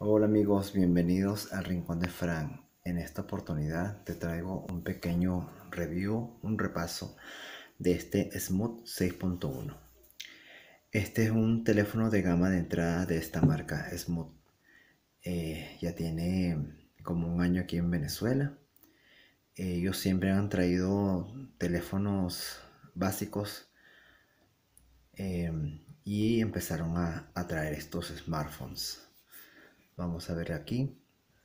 Hola amigos, bienvenidos al Rincón de Fran. En esta oportunidad te traigo un pequeño review, un repaso de este Smooth 6.1. Este es un teléfono de gama de entrada de esta marca Smooth. Eh, ya tiene como un año aquí en Venezuela. ellos siempre han traído teléfonos básicos eh, y empezaron a traer estos smartphones Vamos a ver aquí.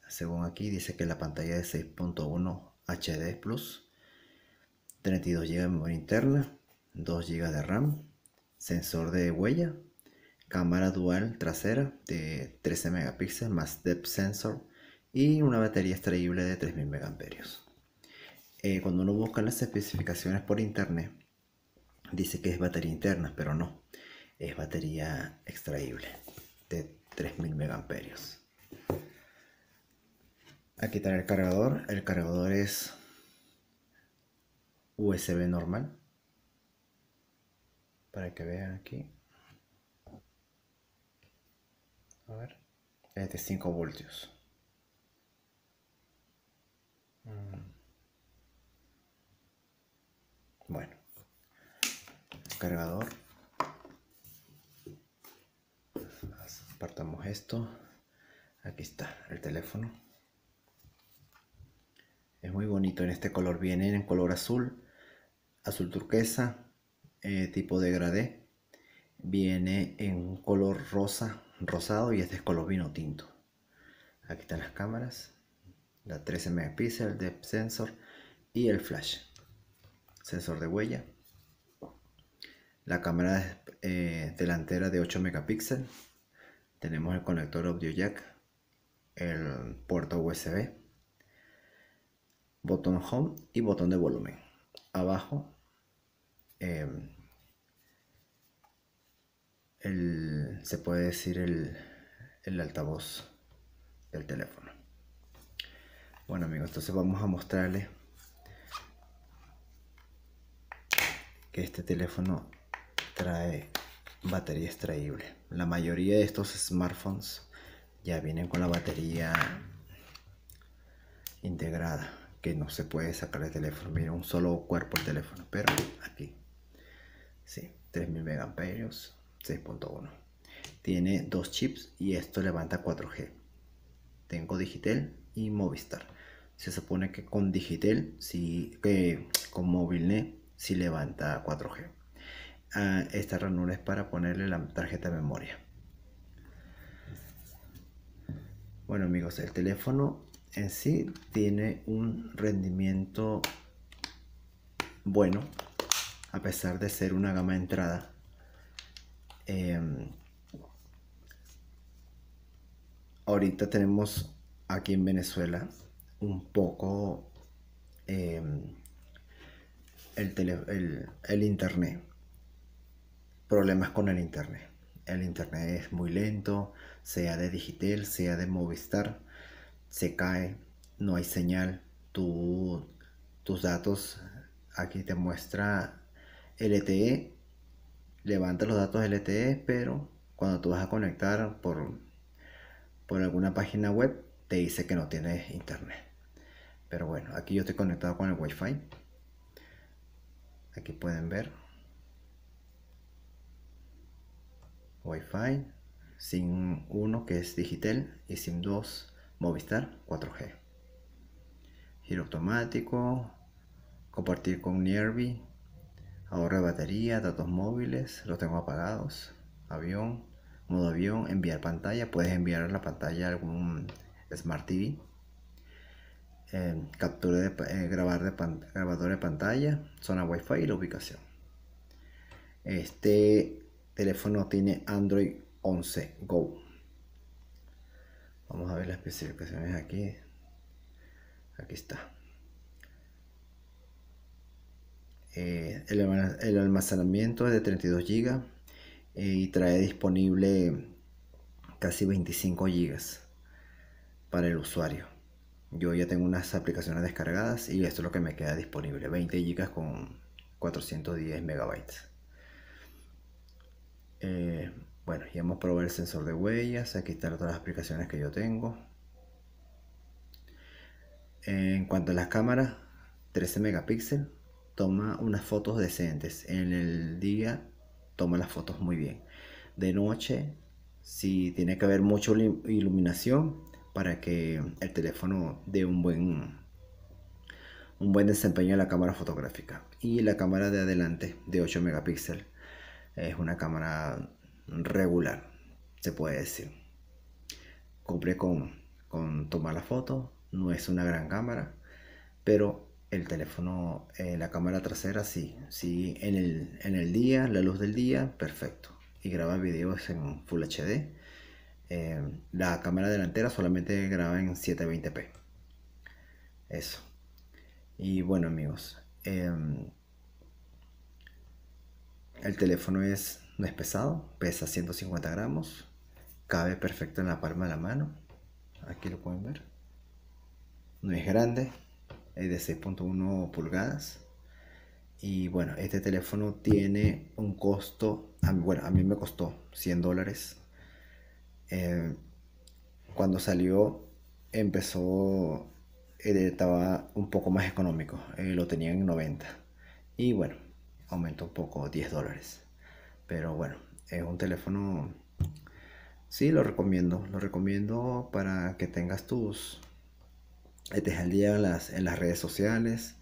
Según aquí dice que la pantalla es 6.1 HD Plus, 32 GB de memoria interna, 2 GB de RAM, sensor de huella, cámara dual trasera de 13 megapíxeles más depth sensor y una batería extraíble de 3000 mAh. Eh, cuando uno busca las especificaciones por internet, dice que es batería interna, pero no, es batería extraíble de 3000 mAh. Aquí está el cargador. El cargador es USB normal. Para que vean aquí. A ver. Es de 5 voltios. Mm. Bueno. Cargador. Apartamos esto. Aquí está el teléfono. Muy bonito en este color. Viene en color azul, azul turquesa, eh, tipo degradé. Viene en un color rosa, rosado y este es color vino tinto. Aquí están las cámaras. La 13 megapíxeles de sensor y el flash. Sensor de huella. La cámara eh, delantera de 8 megapíxeles. Tenemos el conector audio jack el puerto USB, botón home y botón de volumen. Abajo em, se puede decir el, el altavoz del teléfono. Bueno amigos, entonces vamos a mostrarles que este teléfono trae batería extraíble. La mayoría de estos smartphones ya vienen con la batería integrada que no se puede sacar el teléfono mira un solo cuerpo el teléfono pero aquí sí 3000 megaamperios 6.1 tiene dos chips y esto levanta 4G tengo Digital y Movistar. Se supone que con Digital sí con MobileNet si levanta 4G ah, esta ranura es para ponerle la tarjeta de memoria. Bueno amigos, el teléfono en sí tiene un rendimiento bueno, a pesar de ser una gama de entrada. Em, ahorita tenemos aquí en un poco em, el, el internet, problemas con el internet el internet es muy lento, sea de digital, sea de Movistar, se cae, no hay señal, tus datos, aquí te muestra LTE, levanta los datos LTE, pero cuando tú vas a conectar por, por alguna página web, te dice que no tienes internet. Pero bueno, aquí yo estoy conectado con el Wi-Fi. Aquí pueden ver Wi-Fi, SIM 1 que es Digital y SIM 2 Movistar 4G. Giro automático, compartir con Nearby, ahorro de batería, datos móviles, los tengo apagados, avión, modo avión, enviar pantalla, puedes enviar la pantalla a algún Smart TV. Eh, captura de eh, grabar grabador de pantalla, zona Wi-Fi y la ubicación. Este teléfono tiene Android 11 Go. Vamos a ver las especificaciones aquí. Aquí está. Eh, el, almacenamiento es de 32 GB eh, y trae disponible casi 25 GB para el usuario. Yo ya tengo unas aplicaciones descargadas y esto es lo que me queda disponible. 20 GB con 410 megabytes. Eh, Bueno, ya hemos probado el sensor de huellas. Aquí están todas las aplicaciones que yo tengo. En cuanto a las cámaras, 13 megapíxeles. Toma unas fotos decentes. En el día toma las fotos muy bien. De noche, si tiene que haber mucha iluminación para que el teléfono dé un buen un buen desempeño en la cámara fotográfica. Y la cámara de adelante de 8 megapíxeles es una cámara regular, se puede decir. Compré con, con tomar la foto, no es una gran cámara, pero el teléfono, eh, la cámara trasera sí, sí en el, en el día, la luz del día, perfecto. Y graba videos en Full HD. Eh, la cámara delantera solamente graba en 720p. Eso. Y bueno amigos, em, el teléfono es, no es pesado, pesa 150 gramos, cabe perfecto en la palma de la mano. Aquí lo pueden ver. No es grande, es de 6.1 pulgadas. Y bueno, este teléfono tiene un costo, bueno, a mí me costó 100 dólares. Eh, cuando salió empezó, eh, estaba un poco más económico, eh, lo tenía en 90. Y bueno, aumentó un poco, 10 dólares. Pero bueno, es un teléfono, sí lo recomiendo, lo recomiendo para que tengas tus estés al día en las, en las redes sociales.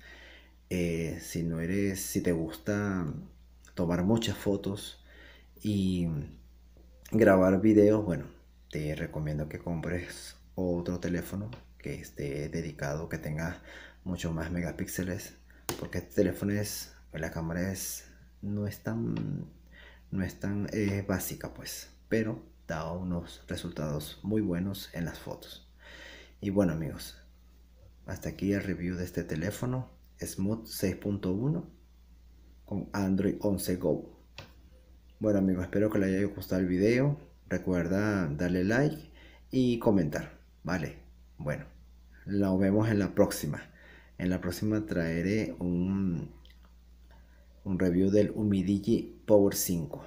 Eh, si no eres, si te gusta tomar muchas fotos y grabar videos, bueno, te recomiendo que compres otro teléfono que esté dedicado, que tenga mucho más megapíxeles, porque este teléfono es, la cámara es, no es tan, no es tan eh, básica pues, pero da unos resultados muy buenos en las fotos. Y bueno amigos, hasta aquí el review de este teléfono Smooth 6.1 con Android 11 Go. Bueno amigos, espero que les haya gustado el video. Recuerda darle like y comentar. Vale, bueno, nos vemos en la próxima. En la próxima traeré un, un review del Umidigi Power 5.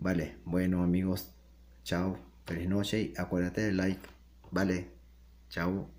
Vale, bueno amigos, chao, feliz noche y acuérdate de like. Vale, chao.